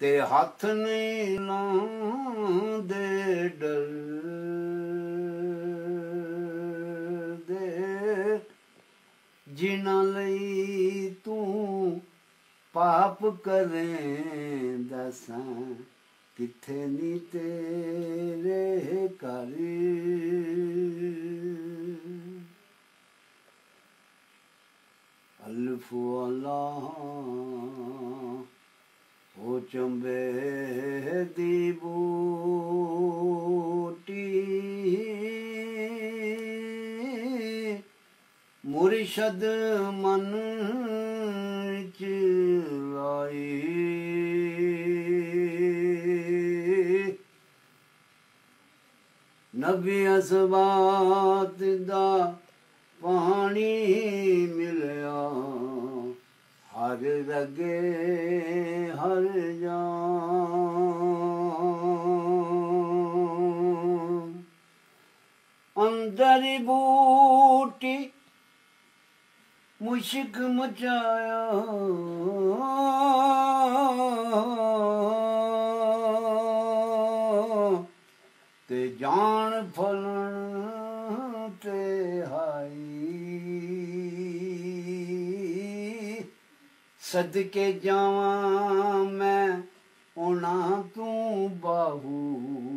ਤੇ ਹੱਥ ਨਹੀਂ ਲਾਉਂਦੇ ਡਰਦੇ ਜਿਨ੍ਹਾਂ ਲਈ ਤੂੰ ਪਾਪ ਕਰੇ ਦਸਾਂ ਕਿੱਥੇ ਨੀ ਤੇਰੇ ਘਰ ਅਲਫ ਅੱਲਾਹ ਹੋ ਚੰਬੇ ਦੀ ਬੂਟੀ। ਮੁਰਸ਼ਦ ਮਨ ਚ ਲਾਈ। ਨਬੀ ਅਸਬਾਤ ਦਾ ਪਾਣੀ हर रगे हर जूटी मुशिक मचाया जान फल ਸਦਕੇ ਜਾਵਾਂ ਮੈਂ ਉਹਨਾਂ ਤੂੰ ਬਾਹੂ।